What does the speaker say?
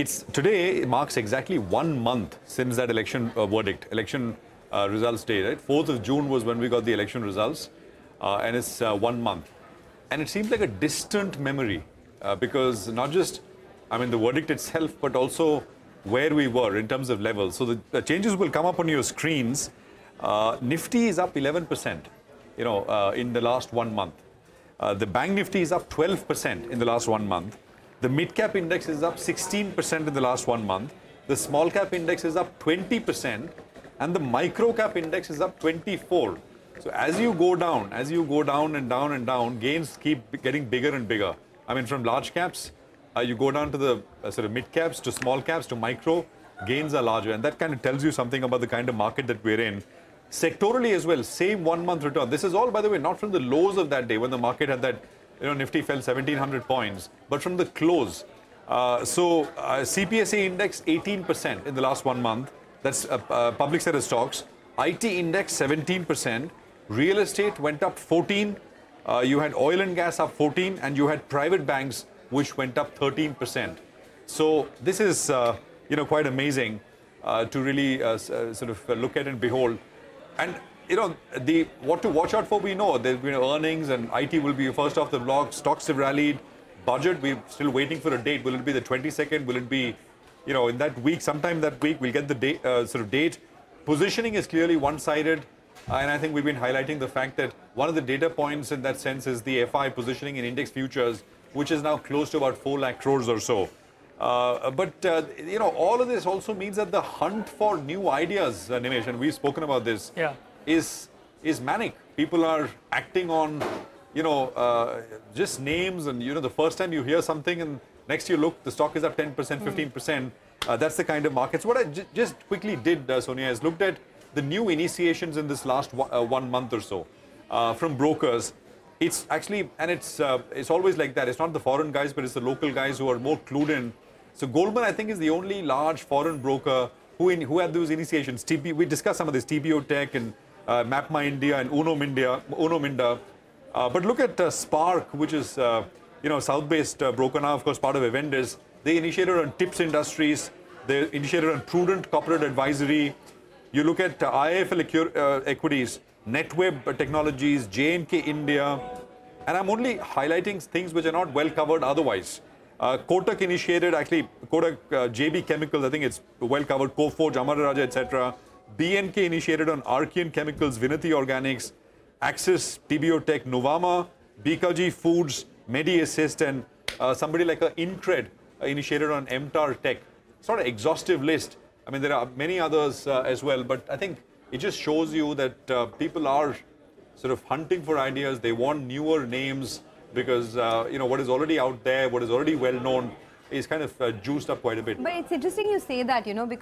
It's today marks exactly one month since that election uh, verdict, election uh, results day. Right, fourth of June was when we got the election results, uh, and it's uh, one month, and it seems like a distant memory uh, because not just, I mean, the verdict itself, but also where we were in terms of levels. So the, the changes will come up on your screens. Uh, Nifty is up 11 percent, you know, in the last one month. The Bank Nifty is up 12% in the last one month. The mid cap index is up 16% in the last one month. The small cap index is up 20%, and the micro cap index is up 24. So as you go down, as you go down and down and down, gains keep getting bigger and bigger. I mean, from large caps, uh, you go down to the uh, sort of mid caps to small caps to micro, gains are larger, and that kind of tells you something about the kind of market that we're in. Sectorally as well, same one month return. This is all, by the way, not from the lows of that day when the market had that, you know, Nifty fell 1700 points, but from the close. Uh, so uh, CPSE index 18% in the last one month. That's uh, uh, public sector stocks. IT index 17%. Real estate went up 14. Uh, you had oil and gas up 14, and you had private banks which went up 13%. So this is, uh, you know, quite amazing to really sort of look at and behold. And you know, the what to watch out for, we know there's been earnings, and IT will be first off the block. Stocks have rallied. Budget, we're still waiting for a date. Will it be the 22nd? Will it be, you know, in that week? Sometime that week, we'll get the date, uh, sort of date. Positioning is clearly one-sided, and I think we've been highlighting the fact that one of the data points in that sense is the FI positioning in index futures, which is now close to about 4 lakh crores or so. Uh, but uh, you know, all of this also means that the hunt for new ideas, Nimesh, and we've spoken about this, Yeah. Is is manic. People are acting on, you know, uh, just names, and you know, the first time you hear something, and next you look, the stock is up 10%, 15%. Uh, that's the kind of markets. What I j- just quickly did, uh, Sonia, is looked at the new initiations in this last one, uh, one month or so uh, from brokers. It's actually, and it's uh, it's always like that. It's not the foreign guys, but it's the local guys who are more clued in. So Goldman, I think, is the only large foreign broker who in, who had those initiations. TP, we discussed some of this, TBO Tech and uh, MapmyIndia and Uno India, Uno Minda. Uh, but look at uh, Spark, which is uh, you know South-based uh, broker now, of course, part of Avendus. They initiated on Tips Industries. They initiated on Prudent Corporate Advisory. You look at uh, uh, Equities, NetWeb Technologies, JNK India, and I'm only highlighting things which are not well covered otherwise. Uh, Kotak initiated actually Kotak uh, JB Chemicals, I think it's well covered. Coforge, Amara Raja, etc. B&K initiated on Archean Chemicals, Vinati Organics, Axis, TBO Tech, Nuvama, Bikaji Foods, Medi Assist, and uh, somebody like a InCred uh, initiated on MTAR Tech. It's not an exhaustive list. I mean, there are many others uh, as well, but I think it just shows you that uh, people are sort of hunting for ideas. They want newer names because uh, you know what is already out there, what is already well known, is kind of uh, juiced up quite a bit. But it's interesting you say that, you know, because